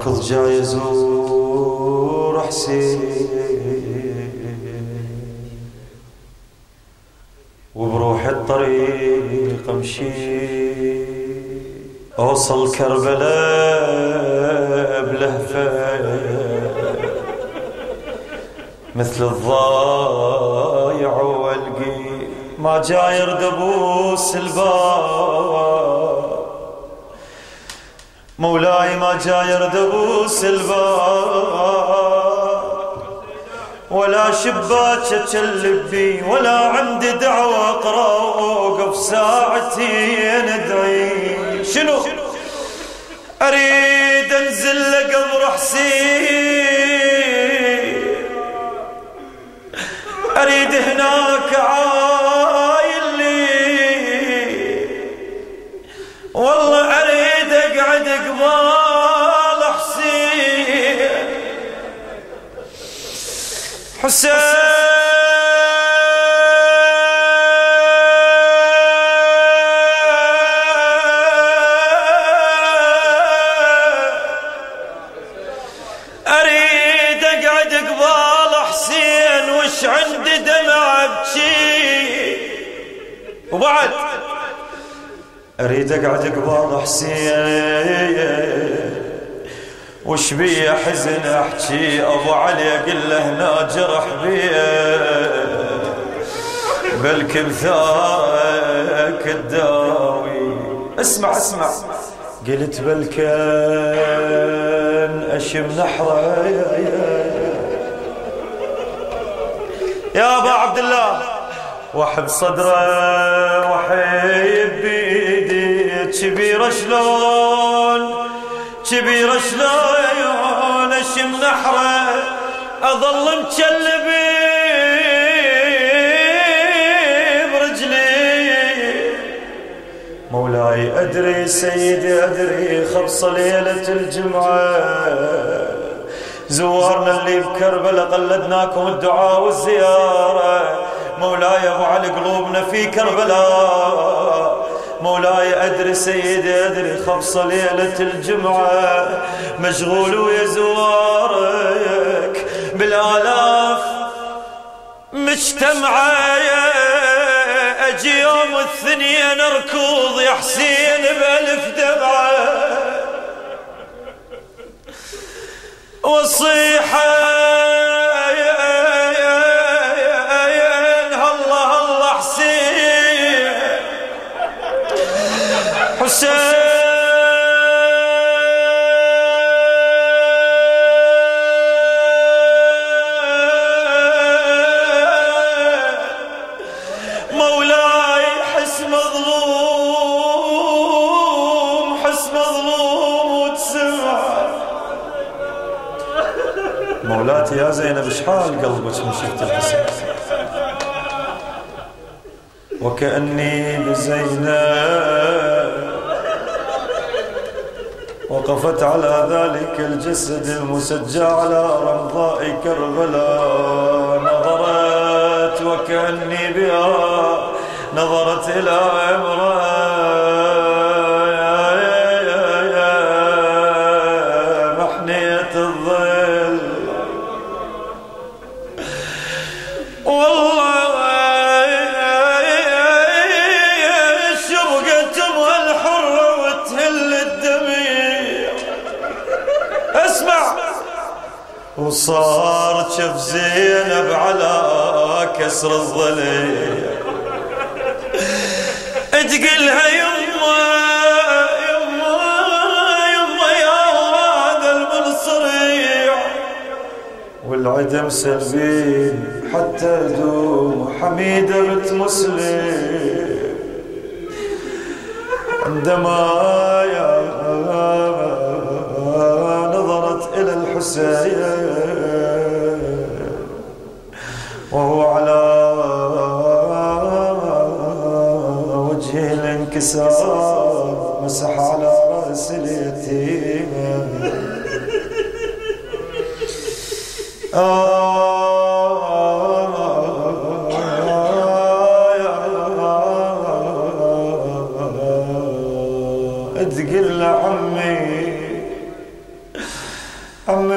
ركض جاي يزور حسين وبروح الطريق أمشي. أوصل كربلاء بلهفة. مثل الضايع والقي. ما جاير دبوس الباب. مولاي ما جاير دبوس الباب ولا شباك اتشلب بي ولا عندي دعوة أقرأ واوقف ساعتين ادعي شنو؟ أريد أنزل لقبر حسين. أريد أقعد قبال حسين وش عندي دمع ابكي وبعد. أريد أقعد قبال حسين. وش بي حزن احكي أبو علي أقول له هنا جرح بي بلكم ثارك الداوي اسمع اسمع. قلت بلكن أشم نحرة. يا أبا عبد الله واحب صدره وحيب بيدي كبيره شلون؟ كبيرة شلون؟ اظل مكلبي برجلي. مولاي أدري سيدي أدري خبص ليلة الجمعة. زوارنا اللي بكربلاء قلدناكم الدعاء والزيارة. مولاي أبو علي قلوبنا في كربلاء. مولاي أدري سيدي أدري خبص ليلة الجمعة. مشغول ويا زوارك مجتمعة أجي يوم الاثنين أركض يا حسين بألف دمعة وصيحة مظلوم وتسمع. مولاتي يا زينب شحال قلبك من شفت الحسين وكأني بزينب. وقفت على ذلك الجسد المسجى على رمضاء كربلاء. نظرت وكأني بها نظرت إلى امرأة وصار شف زينب على كسر الضليع تقلها يما يما يما يا هذا المنصريع. والعدم سلبين حتى دوم حميدة بنت مسلم. عندما يا نظرت إلى الحسين وهو على وجه الانكسار مسح على رأس اليتيم. تقل عمي عمي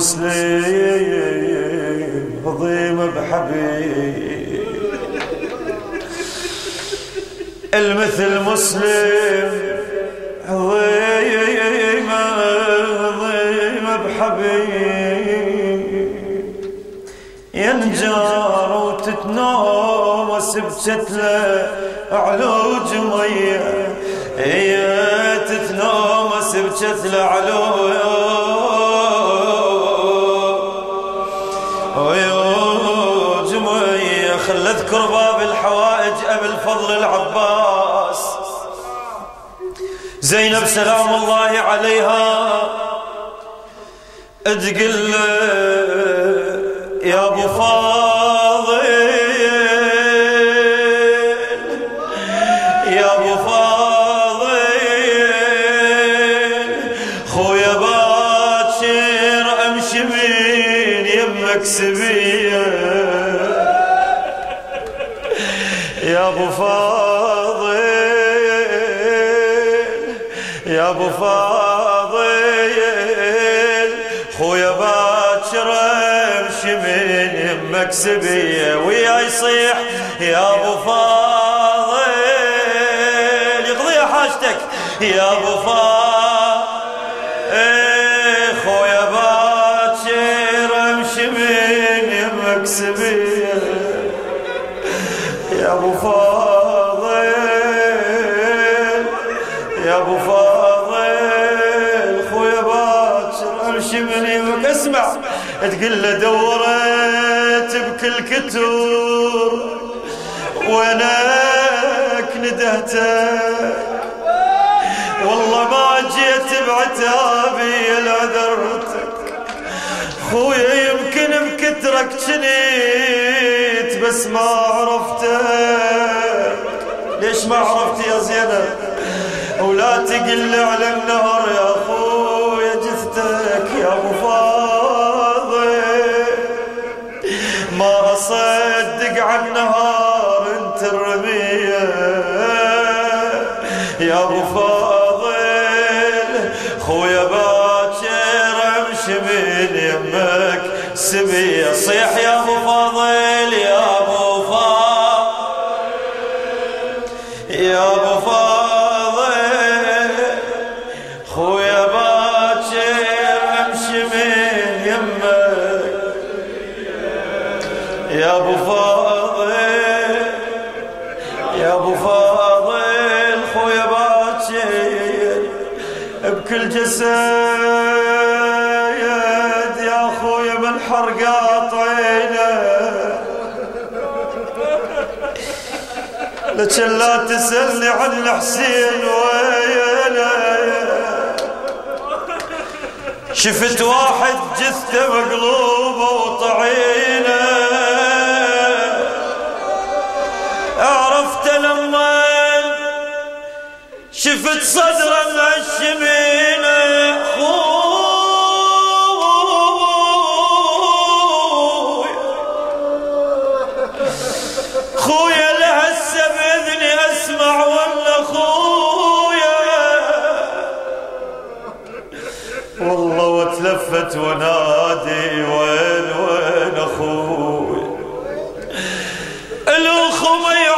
مسلم عظيم بحبيب. المثل مسلم عظيم عظيم بحبيب. ينجار وتتنوم وسبتت له علوج مية. هي تتنوم وسبتت له علوج خل أذكر باب الحوائج أبي الفضل العباس. زينب سلام الله عليها. تقول يا أبو فاضل خويا باكر امشي من يمك سبيه ويا يصيح يا أبو فاضل يقضي حاجتك. يا أبو فاضل خويا باكر امشي من يمك سبيه يا أبو فاضل. تقول له دورت بكل كتور وينك ندهتك والله ما جيت بعتابي العذرتك خويا يمكن بكترك جنيت بس ما عرفتك ليش ما عرفت يا زينب؟ ولا تقل على النهر يا على النهار انت الرميه يا أبو فاضل خويا باكر أمشي من يمك. سبي صيح يا أبو فاضل بكل جسد يا خويا من حرقات عينه لكن لا تسألني عن الحسين وينه شفت واحد جثة مقلوبة وطعينة. شفت صدره معشمينه خويا خويا لهسه باذني أسمع ولا خويا. والله وتلفت ونادي وين وين أخوي؟ اخو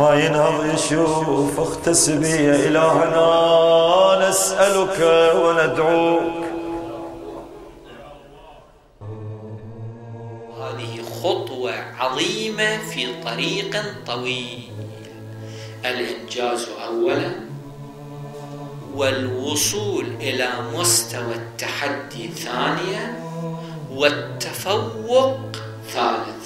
ما ينهض يشوف اخت سبيه إلهنا نسألك وندعوك. هذه خطوة عظيمة في طريق طويل. الإنجاز أولا والوصول إلى مستوى التحدي ثانيا والتفوق ثالثا.